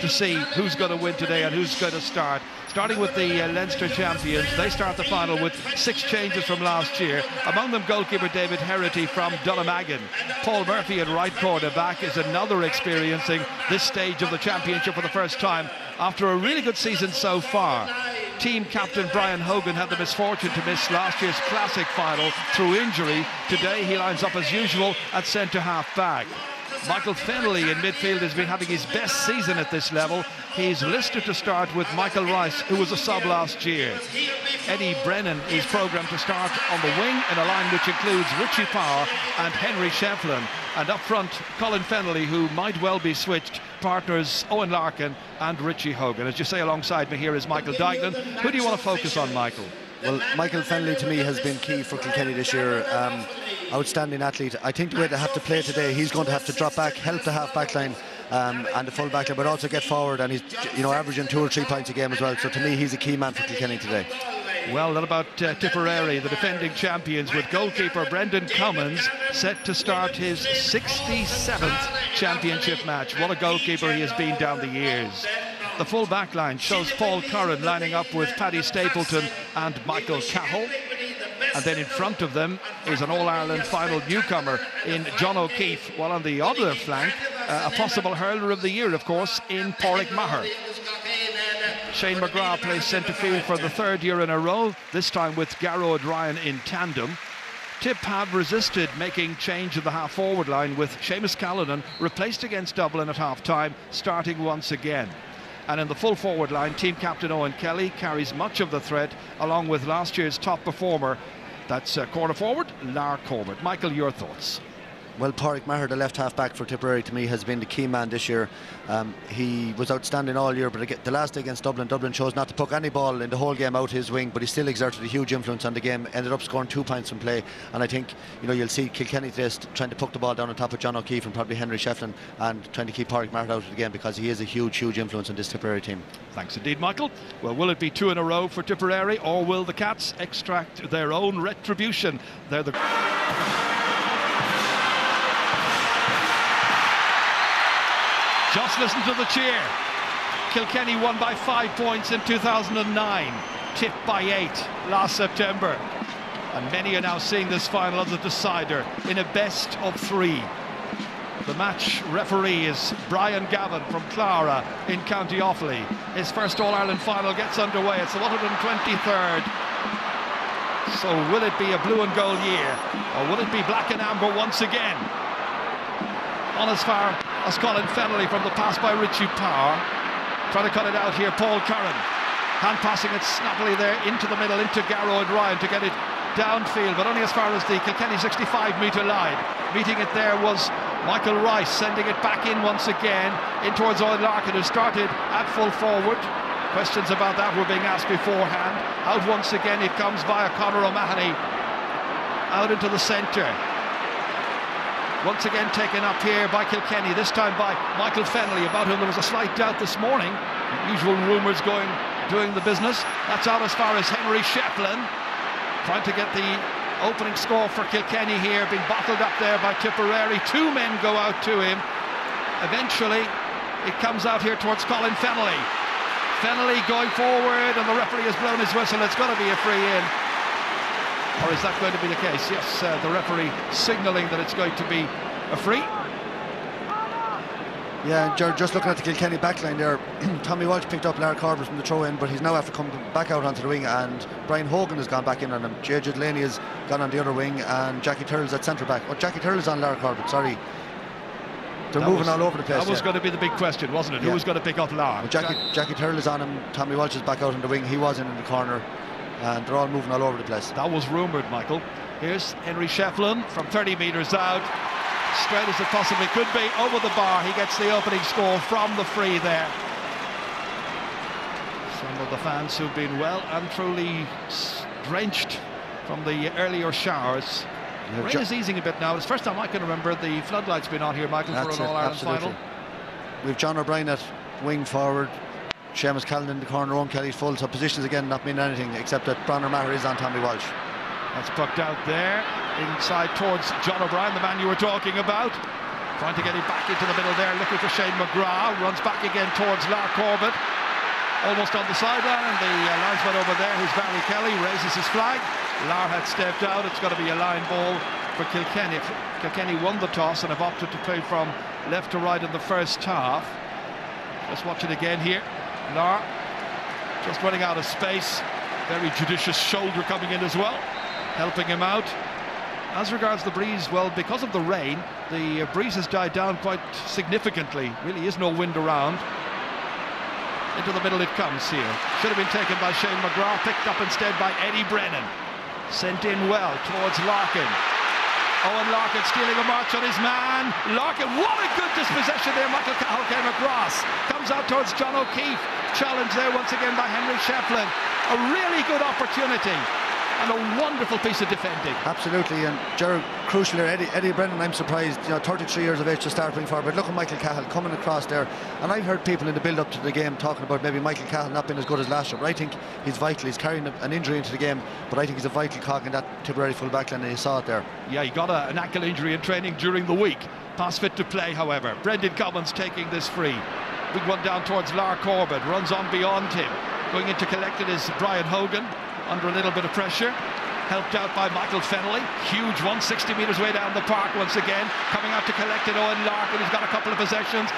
to see who's going to win today and who's going to start. Starting with the uh, Leinster champions, they start the final with six changes from last year. Among them, goalkeeper David Herity from Dunnamaggin. Paul Murphy at right corner back is another experiencing this stage of the championship for the first time after a really good season so far. Team captain Brian Hogan had the misfortune to miss last year's classic final through injury. Today he lines up as usual at centre half back. Michael Fennelly in midfield has been having his best season at this level. He's listed to start with Michael Rice, who was a sub last year. Eddie Brennan is programmed to start on the wing in a line which includes Richie Power and Henry Shefflin. And up front, Colin Fennelly, who might well be switched, partners Eoin Larkin and Richie Hogan. As you say alongside me here is Michael Duignan. Who do you want to focus on, Michael? Well, Michael Fennelly to me has been key for Kilkenny this year. Um, outstanding athlete. I think the way they have to play today, he's going to have to drop back, help the half back line um, and the full back line, but also get forward. And he's, you know, averaging two or three points a game as well. So to me, he's a key man for Kilkenny today. Well, then about uh, Tipperary, the defending champions, with goalkeeper Brendan Cummins set to start his 67th championship match. What a goalkeeper he has been down the years. The full back line shows Paul Curran lining up with Paddy Stapleton and Michael Cahill. And then in front of them is an All-Ireland final newcomer in John O'Keefe, while on the other flank, uh, a possible hurler of the year, of course, in Pádraig Maher. Shane McGrath plays centre field for the third year in a row, this time with Gearóid Ryan in tandem. Tip have resisted making change of the half forward line with Seamus Callanan replaced against Dublin at half time, starting once again. And in the full forward line, team captain Eoin Kelly carries much of the threat, along with last year's top performer. That's uh, corner forward, Lar Corbett. Michael, your thoughts? Well, Pádraig Maher, the left half back for Tipperary, to me has been the key man this year. Um, he was outstanding all year, but the last day against Dublin, Dublin chose not to puck any ball in the whole game out his wing, but he still exerted a huge influence on the game. Ended up scoring two points from play, and I think you know you'll see Kilkenny today trying to puck the ball down on top of John O'Keefe and probably Henry Shefflin, and trying to keep Pádraig Maher out of the game because he is a huge, huge influence on this Tipperary team. Thanks indeed, Michael. Well, will it be two in a row for Tipperary, or will the Cats extract their own retribution? They're the Just listen to the cheer. Kilkenny won by five points in 2009, tipped by eight last September. And many are now seeing this final as a decider in a best of three. The match referee is Brian Gavin from Clara in County Offaly. His first All-Ireland final gets underway. It's the 123rd. So will it be a blue and gold year? Or will it be black and amber once again? On as far as Colin Fennelly from the pass by Richie Power. Trying to cut it out here, Paul Curran. Hand passing it snappily there into the middle, into Gearóid Ryan to get it downfield, but only as far as the Kilkenny 65 metre line. Meeting it there was Michael Rice, sending it back in once again, in towards Eoin Larkin, who started at full forward. Questions about that were being asked beforehand. Out once again, it comes via Conor O'Mahony. Out into the centre. Once again taken up here by Kilkenny, this time by Michael Fennelly, about whom there was a slight doubt this morning. Usual rumours going, doing the business. That's out as far as Henry Shefflin, trying to get the opening score for Kilkenny here, being bottled up there by Tipperary. Two men go out to him. Eventually, it comes out here towards Colin Fennelly. Fennelly going forward, and the referee has blown his whistle. It's going to be a free in. Or is that going to be the case? Yes, uh, the referee signalling that it's going to be a free. Yeah, just looking at the Kilkenny backline there, Tommy Walsh picked up Larry Corbett from the throw in, but he's now after coming back out onto the wing, and Brian Hogan has gone back in on him. JJ Delaney has gone on the other wing, and Jackie Tyrrell's at centre back. Oh, Jackie Tyrrell's on Larry Corbett, sorry. They're that moving was, all over the place. That was yeah. going to be the big question, wasn't it? Yeah. Who was going to pick up Lar? Well, Jackie, Jackie is on him. Tommy Walsh is back out on the wing. He was in, in the corner and they're all moving all over the place. That was rumoured, Michael. Here's Henry Shefflin from 30 metres out. Straight as it possibly could be, over the bar. He gets the opening score from the free there. Some of the fans who've been well and truly drenched from the earlier showers. Yeah, Rain is easing a bit now. It's the first time I can remember the floodlights been on here, Michael, for an All-Ireland final. We've John O'Brien at wing forward, Seamus Callanan in the corner, Eoin Kelly's full, so positions again not mean anything except that Bonner Maher is on Tommy Walsh. That's pucked out there, inside towards John O'Brien, the man you were talking about. Trying to get him back into the middle there, looking for Shane McGrath. Runs back again towards Lar Corbett. Almost on the sideline, and the uh, linesman over there, who's Barry Kelly, raises his flag. Lar had stepped out. It's got to be a line ball for Kilkenny. Kilkenny won the toss and have opted to play from left to right in the first half. Let's watch it again here. Lar just running out of space. Very judicious shoulder coming in as well, helping him out. As regards the breeze, well, because of the rain, the breeze has died down quite significantly. Really is no wind around. Into the middle it comes here. Should have been taken by Shane McGrath, picked up instead by Eddie Brennan. Sent in well towards Larkin. Eoin Larkin stealing a march on his man. Larkin, what a good dispossession there. Michael Cahill came across. Comes out towards John O'Keefe. Challenge there once again by Henry Shefflin. A really good opportunity and a wonderful piece of defending. Absolutely, and Gerald, crucially, Eddie, Eddie Brennan, I'm surprised, you know, 33 years of age to start playing for, but look at Michael Cahill coming across there. And I've heard people in the build up to the game talking about maybe Michael Cahill not being as good as last year, but I think he's vital. He's carrying an injury into the game, but I think he's a vital cog in that Tipperary full back line, and you saw it there. Yeah, he got a, an ankle injury in training during the week. Pass fit to play, however. Brendan Cummins taking this free. Big one down towards Lar Corbett, runs on beyond him. Going in to collect it is Brian Hogan under a little bit of pressure helped out by Michael Fennelly. Huge one, 60 metres way down the park once again. Coming out to collect it, Eoin Larkin. He's got a couple of possessions.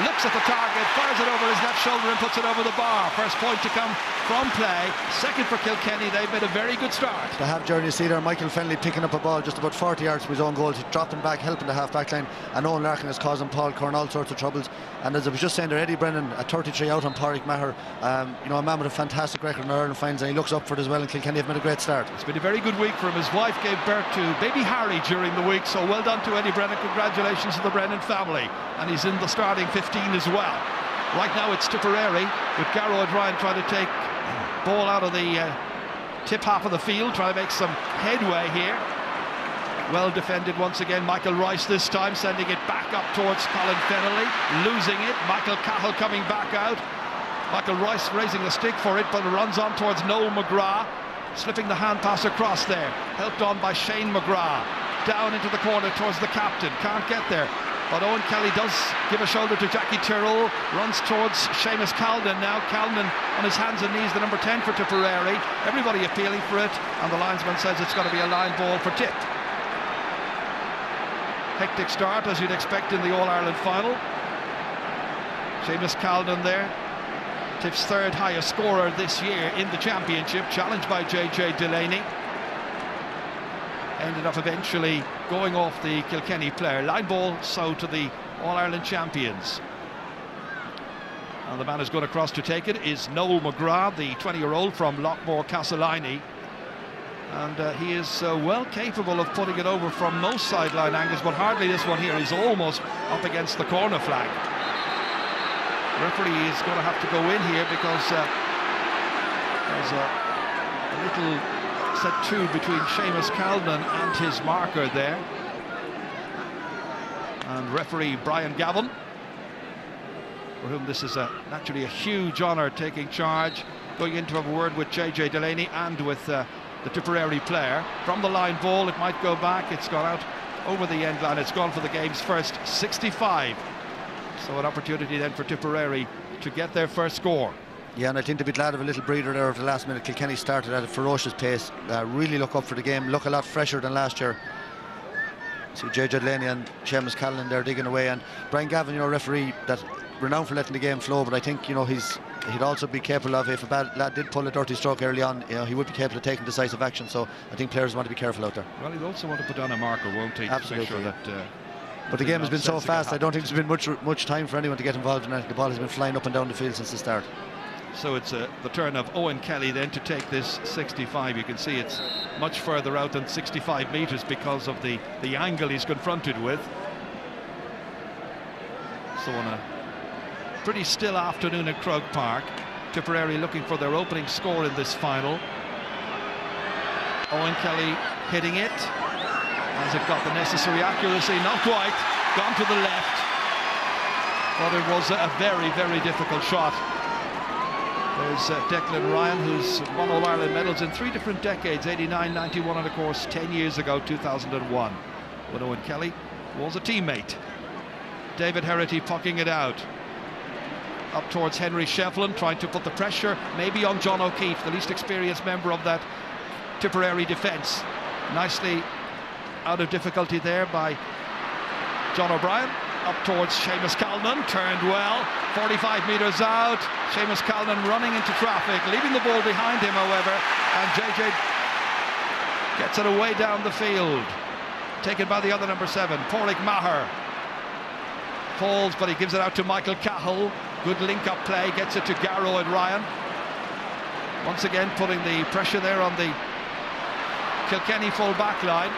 Looks at the target, fires it over his left shoulder and puts it over the bar. First point to come from play. Second for Kilkenny. They've made a very good start. To have Journey see there, Michael Fennelly picking up a ball just about 40 yards from his own goal, dropping back, helping the half back line. And Eoin Larkin is causing Paul Curran all sorts of troubles. And as I was just saying there, Eddie Brennan at 33 out on Pádraig Maher, um, you know, a man with a fantastic record in Ireland finds and he looks up for it as well. And Kilkenny have made a great start. It's been a very good week for him. His wife gave birth to baby Harry during the week, so well done to Eddie Brennan. Congratulations to the Brennan family. And he's in the starting 15 as well. Right now it's Tipperary with Garrow O'Brien trying to take ball out of the uh, tip half of the field, trying to make some headway here. Well defended once again. Michael Rice this time sending it back up towards Colin Fennelly, losing it. Michael Cahill coming back out. Michael Rice raising the stick for it, but runs on towards Noel McGrath, slipping the hand pass across there. Helped on by Shane McGrath. Down into the corner towards the captain. Can't get there. But Eoin Kelly does give a shoulder to Jackie Tyrrell, runs towards Seamus Callanan now. Callanan on his hands and knees, the number 10 for Tipperary. Everybody appealing for it, and the linesman says it's got to be a line ball for Tip. Hectic start, as you'd expect in the All-Ireland final. Seamus Callanan there, Tip's third highest scorer this year in the championship, challenged by JJ Delaney ended up eventually going off the Kilkenny player. Line ball so to the All-Ireland champions. And the man who's going across to take it is Noel McGrath, the 20-year-old from Loughmore Castleiney. And uh, he is uh, well capable of putting it over from most sideline angles, but hardly this one here. He's almost up against the corner flag. Referee is going to have to go in here because uh, there's a, a little set two between Seamus Callanan and his marker there. And referee Brian Gavin, for whom this is a, naturally a huge honour taking charge, going in to have a word with JJ Delaney and with uh, the Tipperary player. From the line ball, it might go back. It's gone out over the end line. It's gone for the game's first 65. So an opportunity then for Tipperary to get their first score. Yeah, and I think to be glad of a little breather there at the last minute. Kilkenny started at a ferocious pace. Uh, really look up for the game. Look a lot fresher than last year. See JJ Delaney and Seamus Callanan there digging away. And Brian Gavin, you know, referee that renowned for letting the game flow, but I think, you know, he's he'd also be capable of, if a bad lad did pull a dirty stroke early on, you know, he would be capable of taking decisive action. So I think players want to be careful out there. Well, he'd also want to put on a marker, won't he? Absolutely. Sure that, uh, but the game has been so fast, I don't think there's been much much time for anyone to get involved in it. The ball has been flying up and down the field since the start. So it's uh, the turn of Eoin Kelly then to take this 65. You can see it's much further out than 65 metres because of the, the angle he's confronted with. So on a pretty still afternoon at Croke Park, Tipperary looking for their opening score in this final. Eoin Kelly hitting it. Has it got the necessary accuracy? Not quite. Gone to the left. But it was a very, very difficult shot. There's uh, Declan Ryan, who's won All Ireland medals in three different decades 89, 91, and of course 10 years ago, 2001, when Eoin Kelly was a teammate. David Herity pucking it out. Up towards Henry Shefflin, trying to put the pressure maybe on John O'Keefe, the least experienced member of that Tipperary defence. Nicely out of difficulty there by John O'Brien. Up towards Seamus Callanan, turned well, 45 metres out. Seamus Callanan running into traffic, leaving the ball behind him, however, and JJ gets it away down the field. Taken by the other number seven, Padraig Maher. Falls, but he gives it out to Michael Cahill. Good link-up play, gets it to Gearóid Ryan. Once again, putting the pressure there on the Kilkenny full back line.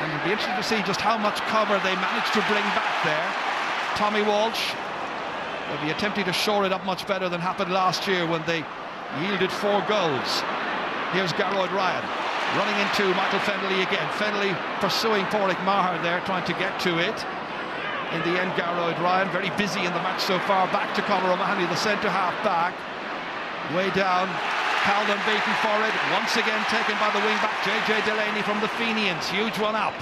And it'll be interesting to see just how much cover they managed to bring back there. Tommy Walsh will be attempting to shore it up much better than happened last year when they yielded four goals. Here's Gearóid Ryan running into Michael Fennelly again. Fennelly pursuing Padraig Maher there, trying to get to it. In the end, Gearóid Ryan very busy in the match so far. Back to Conor O'Mahony, the centre half back. Way down, Calvin beaten for it. Once again taken by the wing-back JJ Delaney from the Fenians. Huge one up.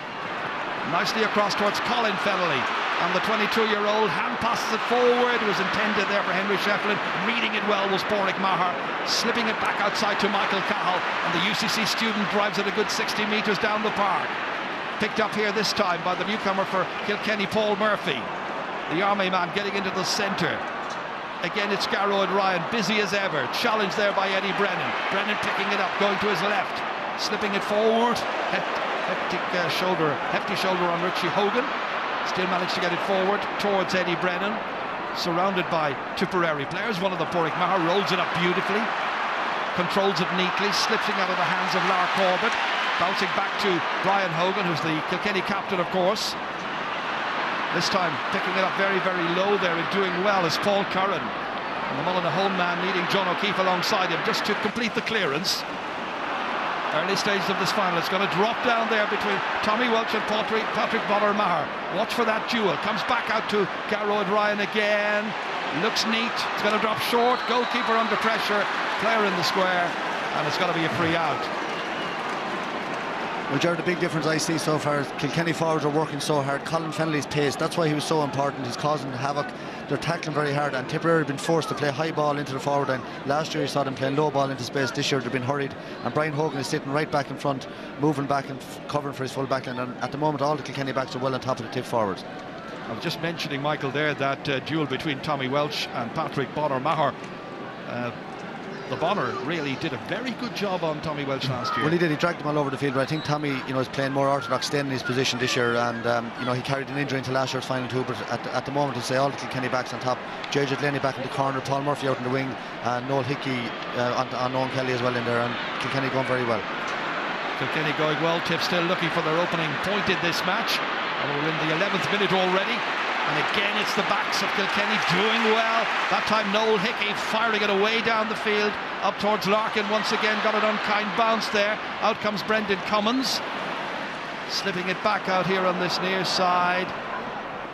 Nicely across towards Colin Fennelly. And the 22-year-old hand passes it forward. It was intended there for Henry Shefflin. Reading it well was Padraig Maher. Slipping it back outside to Michael Cahill. And the UCC student drives it a good 60 metres down the park. Picked up here this time by the newcomer for Kilkenny, Paul Murphy. The army man getting into the centre. Again, it's Gearóid Ryan, busy as ever. Challenged there by Eddie Brennan. Brennan picking it up, going to his left. Slipping it forward. Hefty uh, shoulder, hefty shoulder on Richie Hogan. Still managed to get it forward towards Eddie Brennan. Surrounded by Tipperary players. One of the Padraig Maher rolls it up beautifully. Controls it neatly, slipping out of the hands of Lar Corbett. Bouncing back to Brian Hogan, who's the Kilkenny captain, of course. This time picking it up very, very low there and doing well is Paul Curran. And the Mullinahone man needing John O'Keefe alongside him just to complete the clearance. Early stages of this final, it's going to drop down there between Tommy Walsh and Patrick, Patrick Maher. Watch for that duel. Comes back out to Gearóid Ryan again. Looks neat. It's going to drop short. Goalkeeper under pressure. Player in the square. And it's going to be a free out. Well, Jared, the big difference I see so far is Kilkenny forwards are working so hard. Colin Fennelly's pace, that's why he was so important. He's causing havoc. They're tackling very hard, and Tipperary have been forced to play high ball into the forward line. Last year, you saw them playing low ball into space. This year, they've been hurried, and Brian Hogan is sitting right back in front, moving back and covering for his full back line. And at the moment, all the Kilkenny backs are well on top of the tip forwards. I was just mentioning, Michael, there that uh, duel between Tommy Walsh and Patrick Bonner Maher. Uh, the Bonner really did a very good job on Tommy Walsh last year. Well, he did. He dragged him all over the field. But I think Tommy, you know, is playing more orthodox, staying in his position this year. And um, you know, he carried an injury into last year's final too. But at, at the moment, to say all the Kilkenny backs on top. JJ Delaney back in the corner, Paul Murphy out in the wing, and Noel Hickey uh, on, on Eoin Kelly as well in there. And Kilkenny going very well. Kilkenny going well. Tip still looking for their opening point in this match. And we're in the 11th minute already. And again, it's the backs of Kilkenny doing well. That time, Noel Hickey firing it away down the field, up towards Larkin. Once again, got an unkind bounce there. Out comes Brendan Cummins, slipping it back out here on this near side.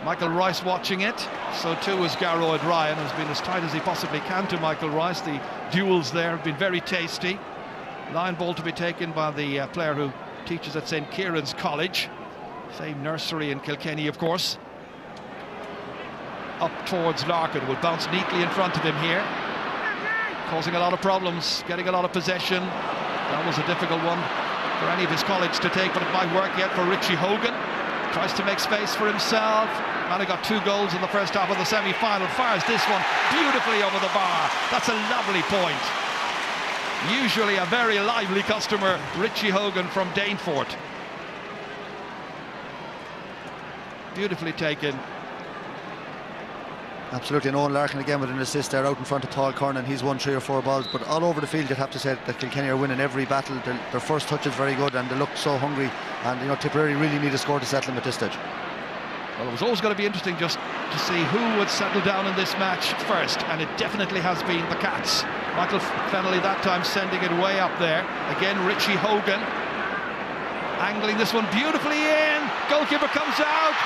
Michael Rice watching it. So too is Gearóid Ryan, who's been as tight as he possibly can to Michael Rice. The duels there have been very tasty. Line ball to be taken by the uh, player who teaches at St. Kieran's College. Same nursery in Kilkenny, of course up towards Larkin. Will bounce neatly in front of him here. Causing a lot of problems, getting a lot of possession. That was a difficult one for any of his colleagues to take, but it might work yet for Richie Hogan. Tries to make space for himself. Man got two goals in the first half of the semi-final. Fires this one beautifully over the bar. That's a lovely point. Usually a very lively customer, Richie Hogan from Danesfort. Beautifully taken. Absolutely, and Eoin Larkin again with an assist there out in front of Paul Curran. He's won three or four balls, but all over the field you'd have to say that Kilkenny are winning every battle. Their, their first touch is very good and they look so hungry. And you know, Tipperary really need a score to settle them at this stage. Well, it was always going to be interesting just to see who would settle down in this match first, and it definitely has been the Cats. Michael Fennelly that time sending it way up there. Again, Richie Hogan angling this one beautifully in. Goalkeeper comes out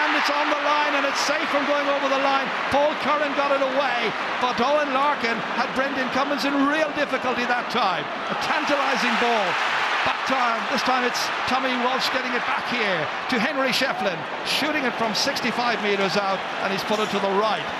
and it's on the line and it's safe from going over the line. Paul Curran got it away, but Eoin Larkin had Brendan Cummins in real difficulty that time. A tantalising ball. Back time. This time it's Tommy Walsh getting it back here to Henry Shefflin, shooting it from 65 metres out, and he's put it to the right.